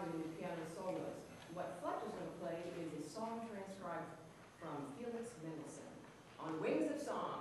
violin the piano solos. What Fletcher's going to play is a song transcribed from Felix Mendelssohn on Wings of Song.